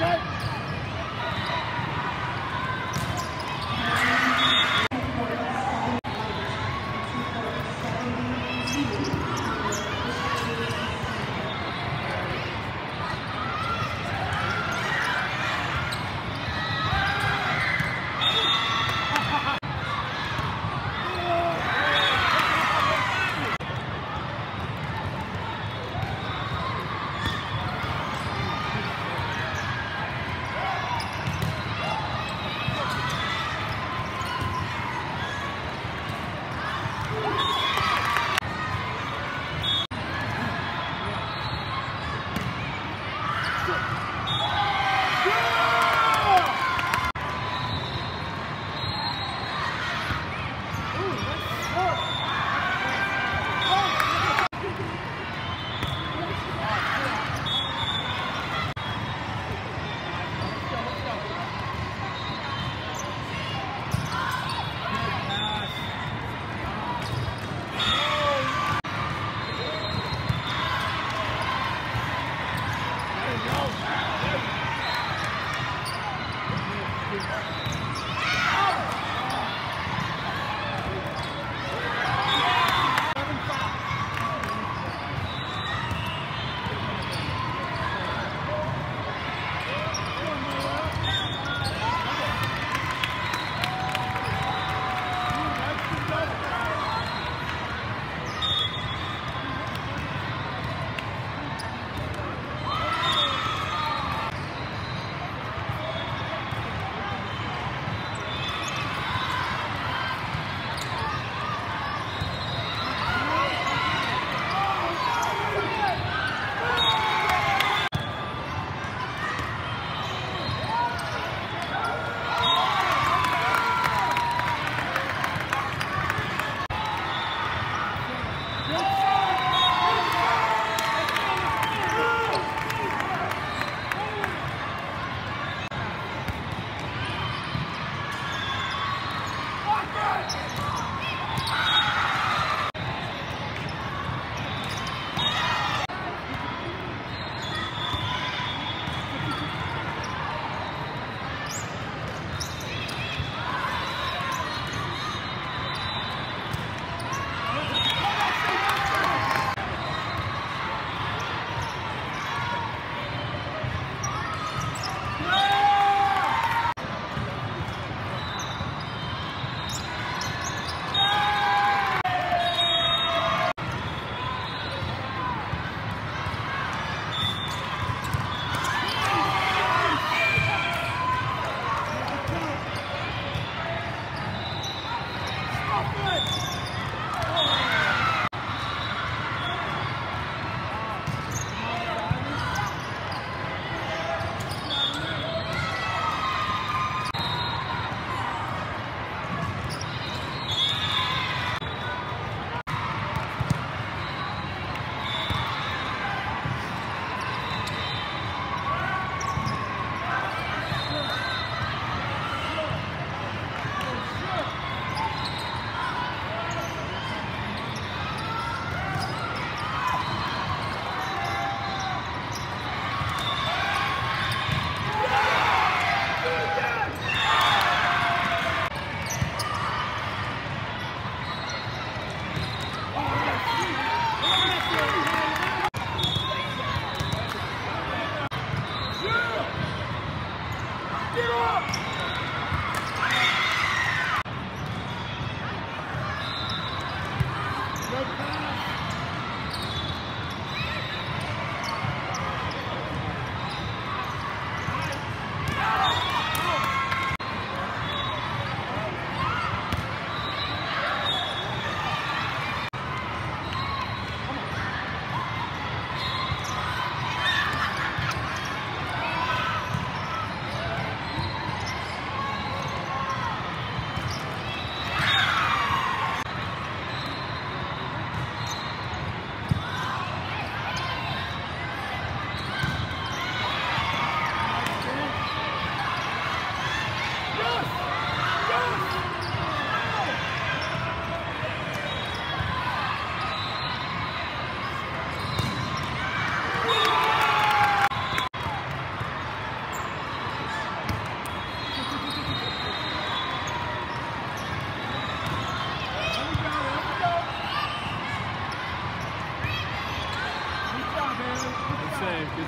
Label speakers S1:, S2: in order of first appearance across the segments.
S1: Take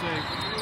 S1: save.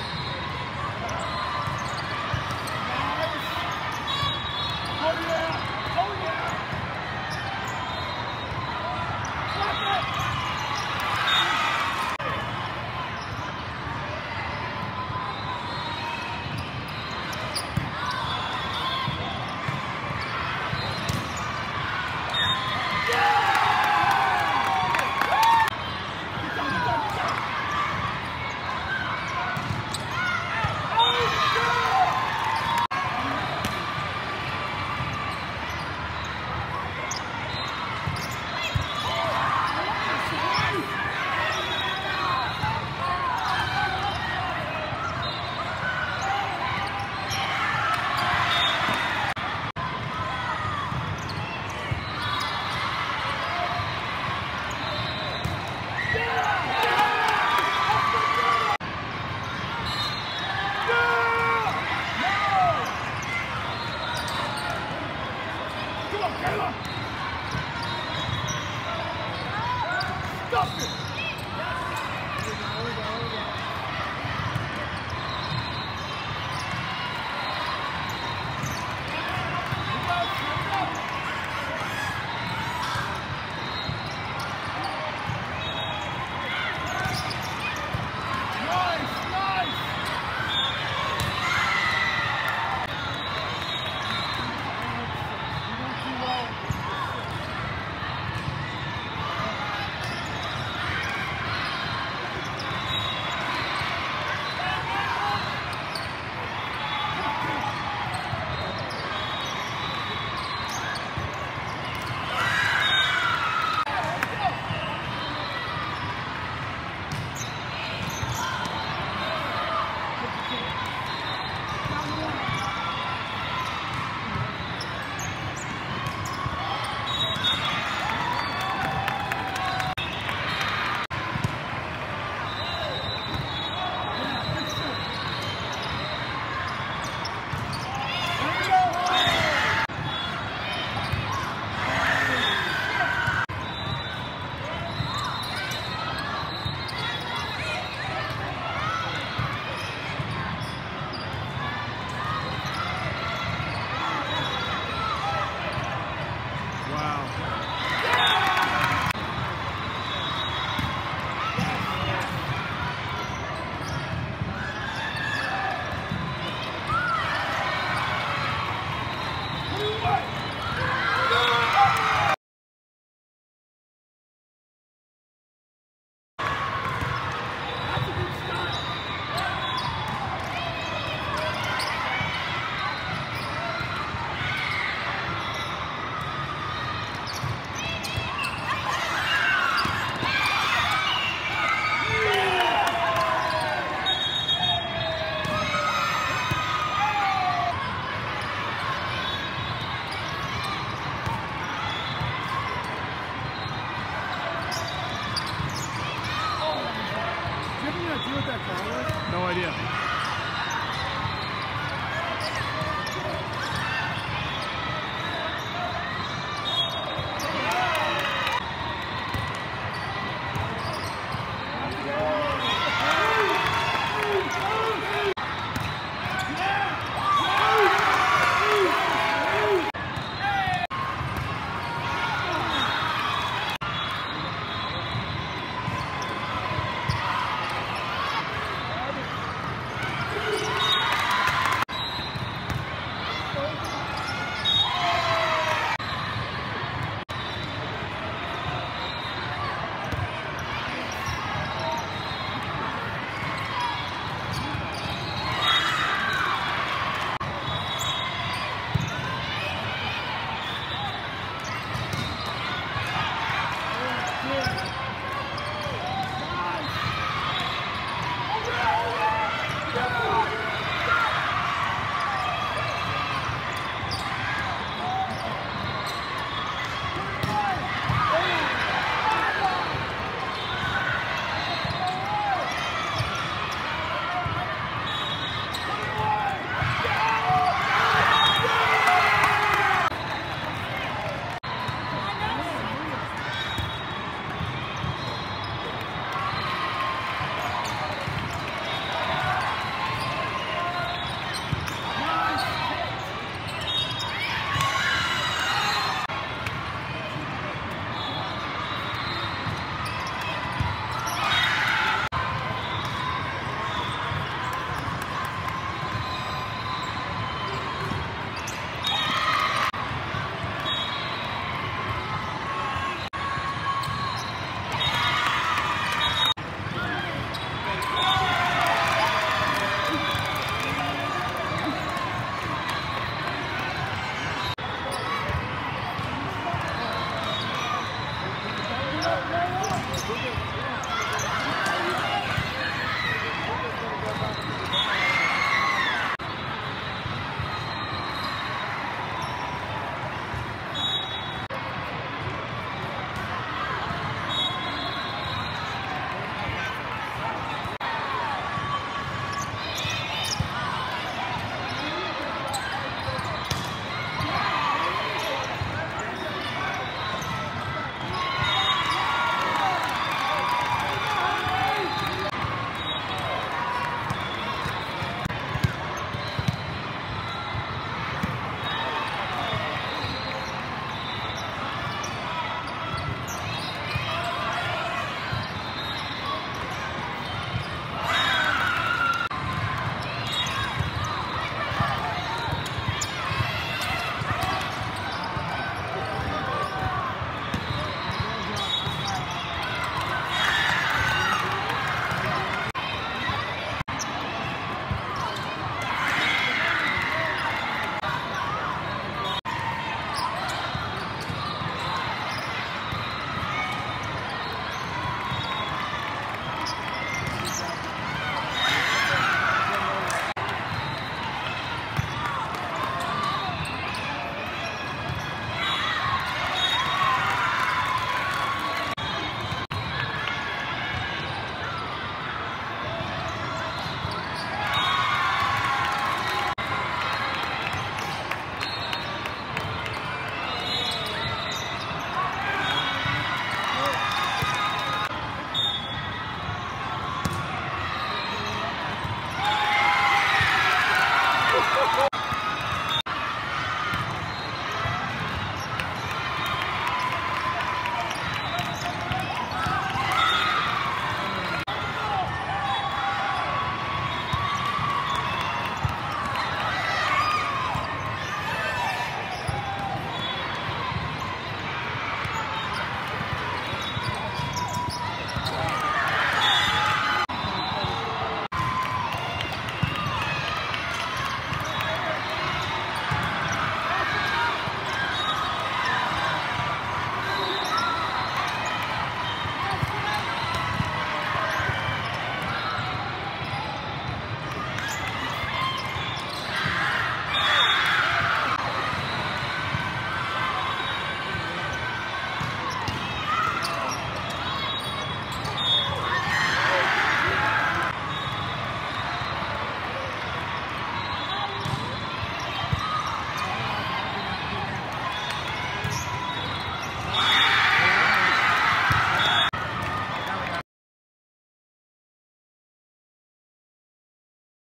S1: Two, one.